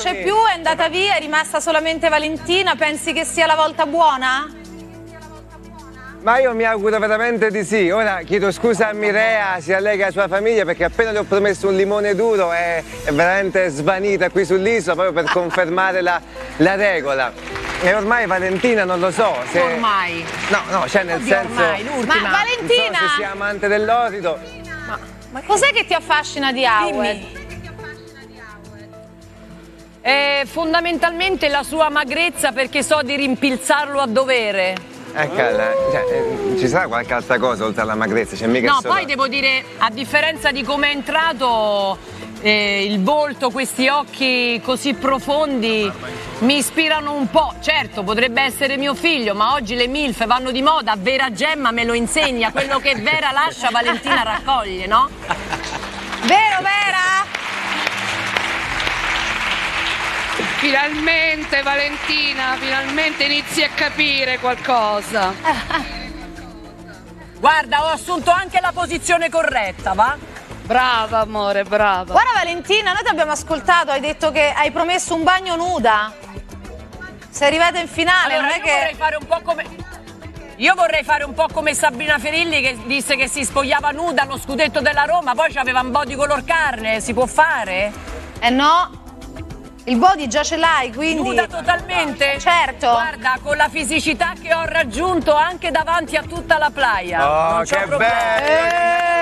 c'è più, è andata via, è rimasta solamente Valentina. Pensi che sia la volta buona? Ma io mi auguro veramente di sì. Ora chiedo scusa a Mirea, sia lei che alla sua famiglia, perché appena le ho promesso un limone duro è, è veramente svanita qui sull'isola proprio per confermare la, la regola. E ormai Valentina non lo so se. Ormai. No, no, cioè nel Oddio, senso. ormai, l'ultima. Ma Non so Valentina, se sia amante dell'orido. cos'è che ti affascina di Howard? Dimmi. Eh, fondamentalmente la sua magrezza perché so di rimpilzarlo a dovere. Eccola, cioè, eh, ci sarà qualche altra cosa oltre alla magrezza? C'è mica No, solo... poi devo dire, a differenza di come è entrato, eh, il volto, questi occhi così profondi mi ispirano un po'. Certo, potrebbe essere mio figlio, ma oggi le MILF vanno di moda, Vera Gemma me lo insegna, quello che Vera lascia Valentina raccoglie, no? Vero, Vera? Finalmente Valentina, finalmente inizi a capire qualcosa. Guarda, ho assunto anche la posizione corretta, va? Brava amore, brava. Guarda Valentina, noi ti abbiamo ascoltato, hai detto che hai promesso un bagno nuda. Sei arrivata in finale, Allora, non è io vorrei che... fare un po' come. Io vorrei fare un po' come Sabrina Ferilli che disse che si spogliava nuda allo scudetto della Roma, poi aveva un po' di color carne, si può fare? Eh no, il body già ce l'hai, quindi... Nuda totalmente? Certo. Guarda, con la fisicità che ho raggiunto anche davanti a tutta la playa. Oh, che problemi. bello!